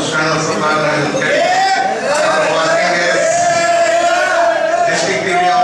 buscando a sua palavra. Agora, desde que criou